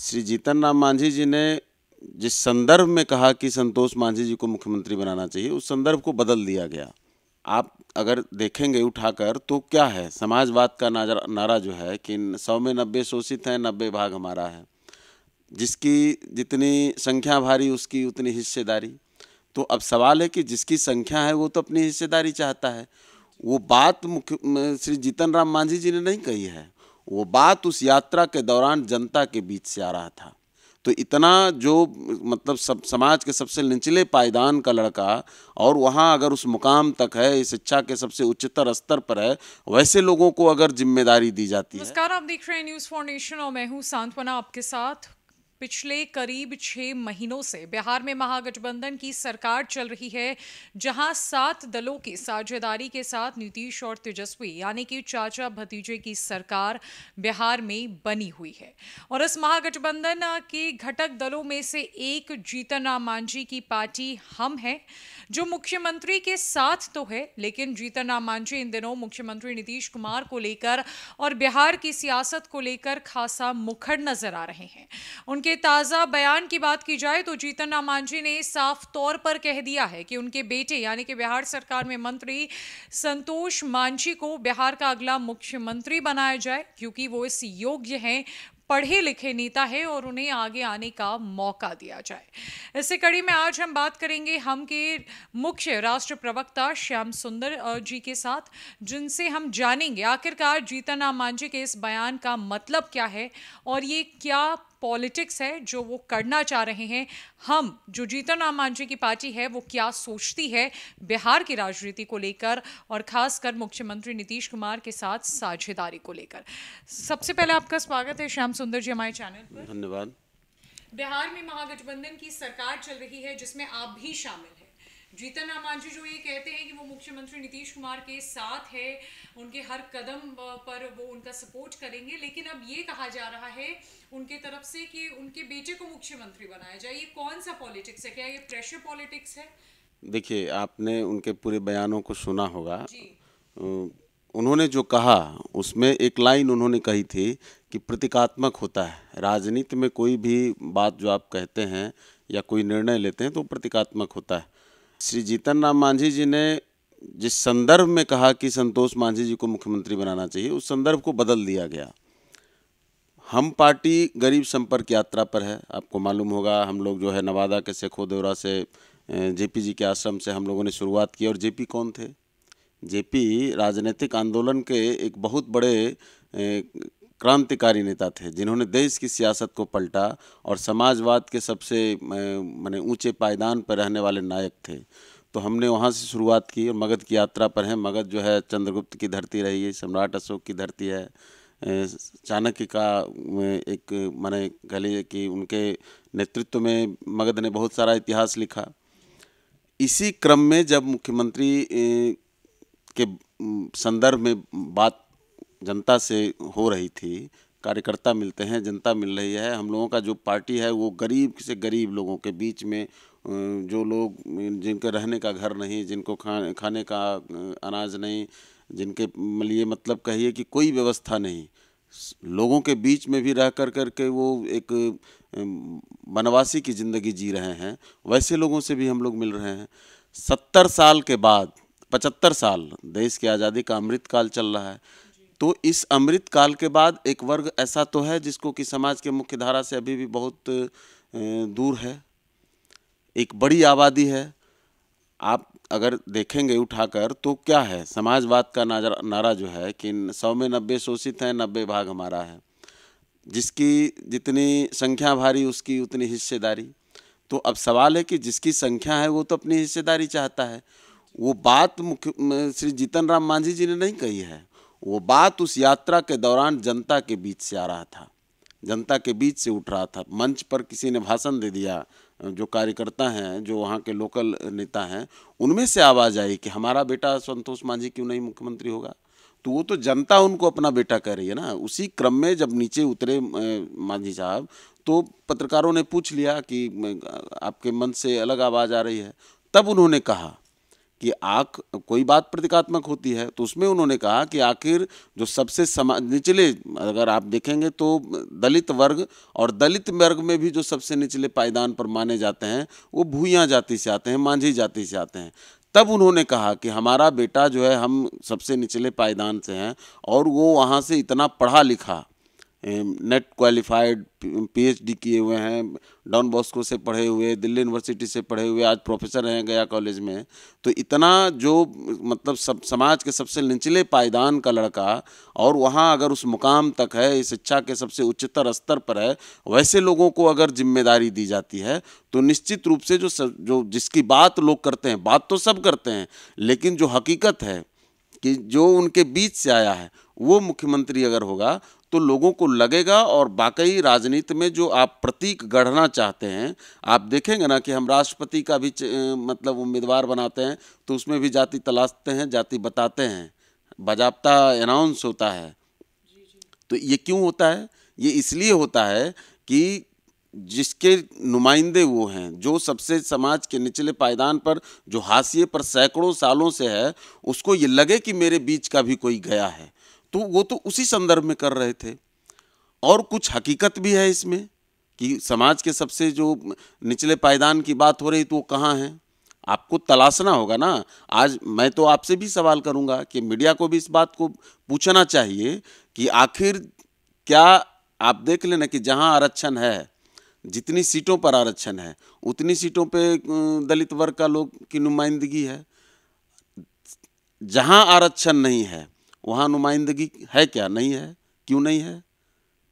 श्री जीतन राम मांझी जी ने जिस संदर्भ में कहा कि संतोष मांझी जी को मुख्यमंत्री बनाना चाहिए, उस संदर्भ को बदल दिया गया। आप अगर देखेंगे उठाकर तो क्या है? समाजवाद का नारा जो है कि सौ में नब्बे शोषित हैं, नब्बे भाग हमारा है। जिसकी जितनी संख्या भारी, उसकी उतनी हिस्सेदारी। तो अब सवाल है कि जिसकी संख्या है, वो तो अपनी हिस्सेदारी चाहता है। वो बात मुख्य श्री जीतन राम मांझी जी ने नहीं कही है। वो बात उस यात्रा के दौरान जनता के बीच से आ रहा था। तो इतना जो मतलब सब, समाज के सबसे निचले पायदान का लड़का और वहाँ अगर उस मुकाम तक है, इस शिक्षा के सबसे उच्चतर स्तर पर है, वैसे लोगों को अगर ज़िम्मेदारी दी जाती है। नमस्कार, आप देख रहे हैं न्यूज़ फाउंडेशन और मैं हूँ सांत्वना, आपके साथ। पिछले करीब छह महीनों से बिहार में महागठबंधन की सरकार चल रही है, जहाँ सात दलों की साझेदारी के साथ नीतीश और तेजस्वी, यानी कि चाचा भतीजे की सरकार बिहार में बनी हुई है। और इस महागठबंधन के घटक दलों में से एक जीतन राम मांझी की पार्टी हम है, जो मुख्यमंत्री के साथ तो है, लेकिन जीतन राम मांझी इन दिनों मुख्यमंत्री नीतीश कुमार को लेकर और बिहार की सियासत को लेकर खासा मुखर नज़र आ रहे हैं। उनके उनके ताज़ा बयान की बात की जाए तो जीतन राम मांझी ने साफ़ तौर पर कह दिया है कि उनके बेटे, यानी कि बिहार सरकार में मंत्री संतोष मांझी को बिहार का अगला मुख्यमंत्री बनाया जाए, क्योंकि वो इस योग्य हैं पढ़े लिखे नेता है और उन्हें आगे आने का मौका दिया जाए। इसी कड़ी में आज हम बात करेंगे हम के मुख्य राष्ट्र प्रवक्ता श्याम सुंदर जी के साथ, जिनसे हम जानेंगे आखिरकार जीतन राम मांझी के इस बयान का मतलब क्या है और ये क्या पॉलिटिक्स है जो वो करना चाह रहे हैं। हम जो जीतन राम मांझी की पार्टी है वो क्या सोचती है बिहार की राजनीति को लेकर और खासकर मुख्यमंत्री नीतीश कुमार के साथ साझेदारी को लेकर। सबसे पहले आपका स्वागत है श्याम सुंदर जी हमारे चैनल पर। धन्यवाद। बिहार में महागठबंधन की सरकार चल रही है जिसमें आप भी शामिल जीतन राम मांझी जो ये कहते हैं कि वो मुख्यमंत्री नीतीश कुमार के साथ है उनके हर कदम पर वो उनका सपोर्ट करेंगे। लेकिन अब ये कहा जा रहा है उनके तरफ़ से कि उनके बेटे को मुख्यमंत्री बनाया जाए। ये कौन सा पॉलिटिक्स है? क्या ये प्रेशर पॉलिटिक्स है? देखिए आपने उनके पूरे बयानों को सुना होगा। उन्होंने जो कहा उसमें एक लाइन उन्होंने कही थी कि प्रतीकात्मक होता है। राजनीति में कोई भी बात जो आप कहते हैं या कोई निर्णय लेते हैं तो प्रतीकात्मक होता है। श्री जीतन राम मांझी जी ने जिस संदर्भ में कहा कि संतोष मांझी जी को मुख्यमंत्री बनाना चाहिए, उस संदर्भ को बदल दिया गया। हम पार्टी गरीब संपर्क यात्रा पर है, आपको मालूम होगा, हम लोग जो है नवादा के शेखो देवरा से जेपी जी के आश्रम से हम लोगों ने शुरुआत की, और जेपी कौन थे? जेपी राजनीतिक आंदोलन के एक बहुत बड़े क्रांतिकारी नेता थे, जिन्होंने देश की सियासत को पलटा और समाजवाद के सबसे मैंने ऊँचे पायदान पर रहने वाले नायक थे। तो हमने वहाँ से शुरुआत की और मगध की यात्रा पर है। मगध जो है, चंद्रगुप्त की धरती रही है सम्राट अशोक की धरती है। चाणक्य का एक, मैंने कह लीजिए कि उनके नेतृत्व में मगध ने बहुत सारा इतिहास लिखा। इसी क्रम में जब मुख्यमंत्री के संदर्भ में बात जनता से हो रही थी, कार्यकर्ता मिलते हैं, जनता मिल रही है, हम लोगों का जो पार्टी है वो गरीब से गरीब लोगों के बीच में जो लोग, जिनके रहने का घर नहीं, जिनको खा खाने का अनाज नहीं, जिनके लिए मतलब कहिए कि कोई व्यवस्था नहीं लोगों के बीच में भी रह कर करके वो एक वनवासी की ज़िंदगी जी रहे हैं, वैसे लोगों से भी हम लोग मिल रहे हैं। सत्तर साल के बाद, पचहत्तर साल, देश की आज़ादी का अमृतकाल चल रहा है तो इस अमृत काल के बाद एक वर्ग ऐसा तो है जिसको कि समाज के मुख्य धारा से अभी भी बहुत दूर है। एक बड़ी आबादी है। आप अगर देखेंगे उठाकर तो क्या है? समाजवाद का नारा जो है कि सौ में नब्बे शोषित हैं, नब्बे भाग हमारा है। जिसकी जितनी संख्या भारी, उसकी उतनी हिस्सेदारी। तो अब सवाल है कि जिसकी संख्या है, वो तो अपनी हिस्सेदारी चाहता है। वो बात मुख्य श्री जीतन राम मांझी जी ने नहीं कही है। वो बात उस यात्रा के दौरान जनता के बीच से आ रहा था। जनता के बीच से उठ रहा था। मंच पर किसी ने भाषण दे दिया, जो कार्यकर्ता हैं, जो वहाँ के लोकल नेता हैं, उनमें से आवाज़ आई कि हमारा बेटा संतोष मांझी क्यों नहीं मुख्यमंत्री होगा? तो वो तो जनता उनको अपना बेटा कह रही है ना। उसी क्रम में जब नीचे उतरे मांझी साहब तो पत्रकारों ने पूछ लिया कि आपके मन से अलग आवाज़ आ रही है। तब उन्होंने कहा कि आख कोई बात प्रतीकात्मक होती है तो उसमें उन्होंने कहा कि आखिर जो सबसे समा, निचले, अगर आप देखेंगे तो दलित वर्ग और दलित वर्ग में भी जो सबसे निचले पायदान पर माने जाते हैं, वो भूया जाति से आते हैं, मांझी जाति से आते हैं। तब उन्होंने कहा कि हमारा बेटा जो है, हम सबसे निचले पायदान से हैं और वो वहाँ से इतना पढ़ा लिखा नेट क्वालिफाइड पीएचडी किए हुए हैं डॉन बॉस्को से पढ़े हुए दिल्ली यूनिवर्सिटी से पढ़े हुए आज प्रोफेसर हैं गया कॉलेज में। तो इतना जो मतलब सब समाज के सबसे निचले पायदान का लड़का और वहाँ अगर उस मुकाम तक है इस शिक्षा के सबसे उच्चतर स्तर पर है वैसे लोगों को अगर ज़िम्मेदारी दी जाती है तो निश्चित रूप से जो सब, जो जिसकी बात लोग करते हैं बात तो सब करते हैं लेकिन जो हकीकत है कि जो उनके बीच से आया है वो मुख्यमंत्री अगर होगा तो लोगों को लगेगा और वाकई राजनीति में जो आप प्रतीक गढ़ना चाहते हैं, आप देखेंगे ना कि हम राष्ट्रपति का भी मतलब उम्मीदवार बनाते हैं तो उसमें भी जाति तलाशते हैं, जाति बताते हैं। बाजाबता अनाउंस होता है। तो ये क्यों होता है? ये इसलिए होता है कि जिसके नुमाइंदे वो हैं, जो सबसे समाज के निचले पायदान पर, जो हाशिए पर सैकड़ों सालों से है, उसको ये लगे कि मेरे बीच का भी कोई गया है। तो वो तो उसी संदर्भ में कर रहे थे। और कुछ हकीकत भी है इसमें कि समाज के सबसे जो निचले पायदान की बात हो रही तो वो कहाँ है? आपको तलाशना होगा ना। आज मैं तो आपसे भी सवाल करूँगा कि मीडिया को भी इस बात को पूछना चाहिए कि आखिर क्या आप देख लेना कि जहाँ आरक्षण है, जितनी सीटों पर आरक्षण है, उतनी सीटों पे दलित वर्ग का लोग की नुमाइंदगी है। जहाँ आरक्षण नहीं है वहाँ नुमाइंदगी है क्या? नहीं है। क्यों नहीं है?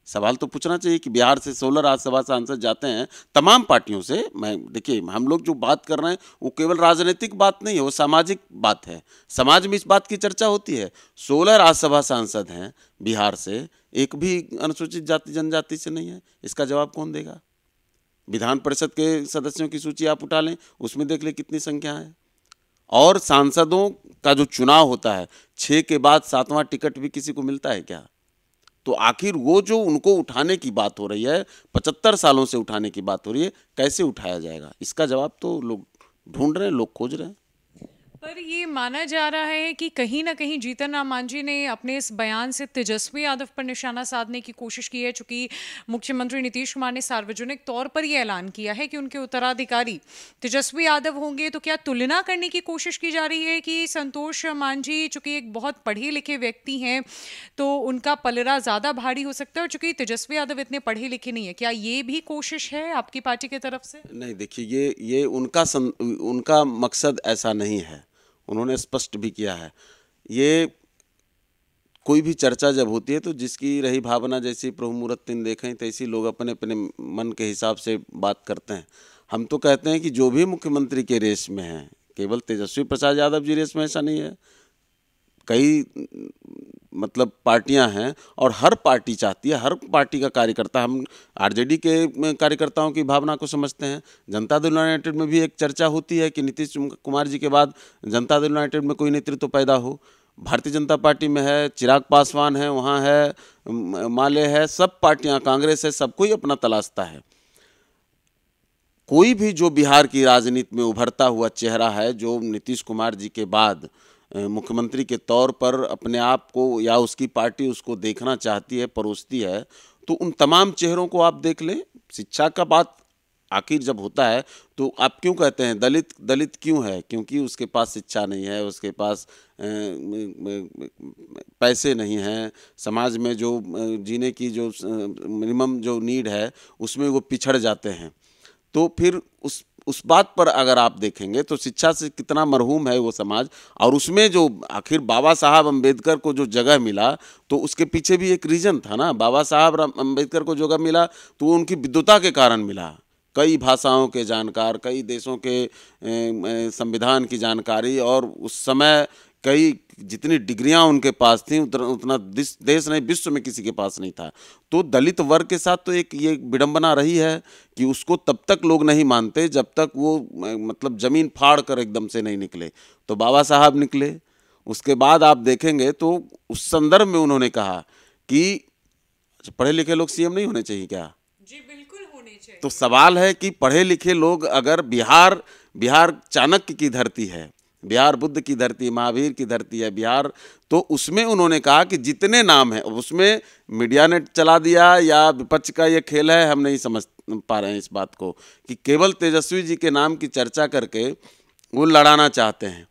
सवाल तो पूछना चाहिए कि बिहार से सोलह राज्यसभा सांसद जाते हैं, तमाम पार्टियों से, मैं, देखिए, हम लोग जो बात कर रहे हैं, वो केवल राजनीतिक बात नहीं है, वो सामाजिक बात है। समाज में इस बात की चर्चा होती है। सोलह राज्यसभा सांसद हैं बिहार से, एक भी अनुसूचित जाति, जनजाति से नहीं है। इसका जवाब कौन देगा? विधान परिषद के सदस्यों की सूची आप उठा लें, उसमें देख लें कितनी संख्या है। और सांसदों का जो चुनाव होता है छः के बाद सातवां टिकट भी किसी को मिलता है क्या? तो आखिर वो जो उनको उठाने की बात हो रही है, पचहत्तर सालों से उठाने की बात हो रही है, कैसे उठाया जाएगा? इसका जवाब तो लोग ढूंढ रहे हैं, लोग खोज रहे हैं। पर ये माना जा रहा है कि कहीं ना कहीं जीतन राम मांझी ने अपने इस बयान से तेजस्वी यादव पर निशाना साधने की कोशिश की है, चूँकि मुख्यमंत्री नीतीश कुमार ने सार्वजनिक तौर पर यह ऐलान किया है कि उनके उत्तराधिकारी तेजस्वी यादव होंगे। तो क्या तुलना करने की कोशिश की जा रही है कि संतोष मांझी चूँकि एक बहुत पढ़े लिखे व्यक्ति हैं तो उनका पलरा ज़्यादा भारी हो सकता है और चूँकि तेजस्वी यादव इतने पढ़े लिखे नहीं है, क्या ये भी कोशिश है आपकी पार्टी की तरफ़ से? नहीं, देखिए, ये ये उनका उनका मकसद ऐसा नहीं है। उन्होंने स्पष्ट भी किया है। ये कोई भी चर्चा जब होती है तो जिसकी रही भावना जैसी प्रभु मुहूर्त दिन देखें, तैसी लोग अपने अपने मन के हिसाब से बात करते हैं। हम तो कहते हैं कि जो भी मुख्यमंत्री के रेस में हैं, केवल तेजस्वी प्रसाद यादव जी रेस में ऐसा नहीं है। कई मतलब पार्टियाँ हैं और हर पार्टी चाहती है, हर पार्टी का कार्यकर्ता, हम आरजेडी के कार्यकर्ताओं की भावना को समझते हैं। जनता दल यूनाइटेड में भी एक चर्चा होती है कि नीतीश कुमार जी के बाद जनता दल यूनाइटेड में कोई नेतृत्व तो पैदा हो। भारतीय जनता पार्टी में है, चिराग पासवान है, वहाँ है, माले है, सब पार्टियाँ, कांग्रेस है सबको ही अपना तलाशता है। कोई भी जो बिहार की राजनीति में उभरता हुआ चेहरा है, जो नीतीश कुमार जी के बाद मुख्यमंत्री के तौर पर अपने आप को या उसकी पार्टी उसको देखना चाहती है, परोसती है तो उन तमाम चेहरों को आप देख लें। शिक्षा का बात आखिर जब होता है तो आप क्यों कहते हैं, दलित दलित क्यों है? क्योंकि उसके पास शिक्षा नहीं है, उसके पास पैसे नहीं हैं। समाज में जो जीने की जो मिनिमम जो नीड है, उसमें वो पिछड़ जाते हैं। तो फिर उस उस बात पर अगर आप देखेंगे तो शिक्षा से कितना मरहूम है वो समाज, और उसमें जो आखिर बाबा साहब अंबेडकर को जो जगह मिला तो उसके पीछे भी एक रीज़न था ना। बाबा साहब अंबेडकर को जगह मिला तो उनकी विद्वता के कारण मिला। कई भाषाओं के जानकार, कई देशों के संविधान की जानकारी, और उस समय कई जितनी डिग्रियाँ उनके पास थी उतना उतना देश नहीं विश्व में किसी के पास नहीं था। तो दलित वर्ग के साथ तो एक ये विडंबना रही है कि उसको तब तक लोग नहीं मानते जब तक वो मतलब ज़मीन फाड़ कर एकदम से नहीं निकले। तो बाबा साहब निकले उसके बाद आप देखेंगे तो उस संदर्भ में उन्होंने कहा कि पढ़े लिखे लोग सीएम नहीं होने चाहिए क्या? जी बिल्कुल होने चाहिए। तो सवाल है कि पढ़े लिखे लोग अगर बिहार बिहार चाणक्य की धरती है बिहार बुद्ध की धरती, महावीर की धरती है बिहार। तो उसमें उन्होंने कहा कि जितने नाम हैं उसमें मीडिया ने चला दिया या विपक्ष का ये खेल है, हम नहीं समझ पा रहे हैं इस बात को कि केवल तेजस्वी जी के नाम की चर्चा करके वो लड़ाना चाहते हैं।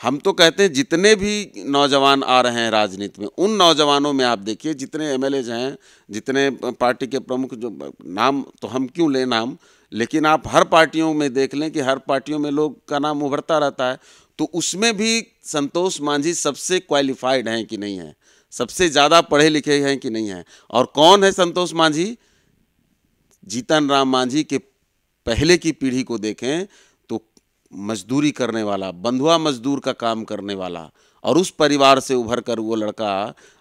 हम तो कहते हैं जितने भी नौजवान आ रहे हैं राजनीति में, उन नौजवानों में आप देखिए जितने एम हैं, जितने पार्टी के प्रमुख जो नाम तो हम क्यों लें नाम? लेकिन आप हर पार्टियों में देख लें कि हर पार्टियों में लोग का नाम उभरता रहता है। तो उसमें भी संतोष मांझी सबसे क्वालिफाइड हैं कि नहीं हैं? सबसे ज़्यादा पढ़े लिखे हैं कि नहीं हैं? और कौन है संतोष मांझी? जीतन राम मांझी के पहले की पीढ़ी को देखें तो मजदूरी करने वाला, बंधुआ मजदूर का काम करने वाला और उस परिवार से उभर कर वो लड़का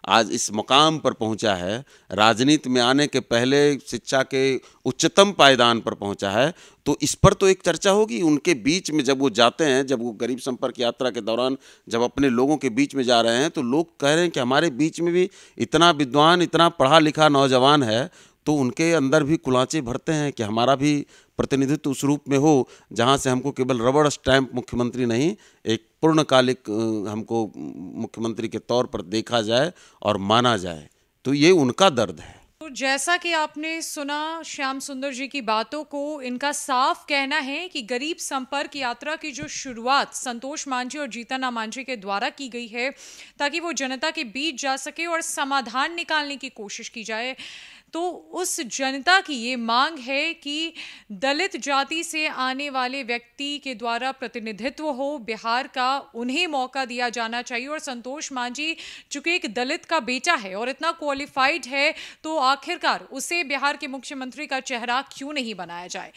आज इस मुकाम पर पहुँचा है। राजनीति में आने के पहले शिक्षा के उच्चतम पायदान पर पहुँचा है। तो इस पर तो एक चर्चा होगी। उनके बीच में जब वो जाते हैं, जब वो गरीब संपर्क यात्रा के दौरान जब अपने लोगों के बीच में जा रहे हैं तो लोग कह रहे हैं कि हमारे बीच में भी इतना विद्वान, इतना पढ़ा लिखा नौजवान है तो उनके अंदर भी कुलाचे भरते हैं कि हमारा भी प्रतिनिधित्व उस रूप में हो, जहाँ से हमको केवल रबड़ स्टैंप मुख्यमंत्री नहीं, एक पूर्णकालिक हमको मुख्यमंत्री के तौर पर देखा जाए और माना जाए तो ये उनका दर्द है। तो जैसा कि आपने सुना, श्याम सुंदर जी की बातों को, इनका साफ़ कहना है कि गरीब संपर्क यात्रा की जो शुरुआत संतोष मांझी और जीतन मांझी के द्वारा की गई है, ताकि वो जनता के बीच जा सके और समाधान निकालने की कोशिश की जाए। तो उस जनता की ये मांग है कि दलित जाति से आने वाले व्यक्ति के द्वारा प्रतिनिधित्व हो, बिहार का उन्हें मौका दिया जाना चाहिए। और संतोष मांझी चूँकि एक दलित का बेटा है और इतना क्वालिफाइड है तो आखिरकार उसे बिहार के मुख्यमंत्री का चेहरा क्यों नहीं बनाया जाए?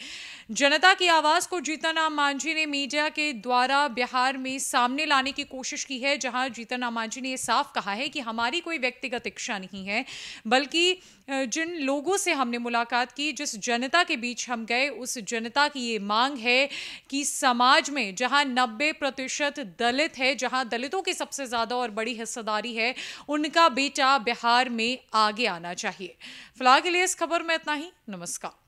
जनता की आवाज़ को जीतन मांझी ने मीडिया के द्वारा बिहार में सामने लाने की कोशिश की है, जहाँ जीतन मांझी ने यह साफ़ कहा है कि हमारी कोई व्यक्तिगत इच्छा नहीं है, बल्कि जिन लोगों से हमने मुलाकात की, जिस जनता के बीच हम गए, उस जनता की ये मांग है कि समाज में जहाँ 90 प्रतिशत दलित है, जहाँ दलितों की सबसे ज़्यादा और बड़ी हिस्सेदारी है, उनका बेटा बिहार में आगे आना चाहिए। फ़िलहाल के लिए इस खबर में इतना ही। नमस्कार।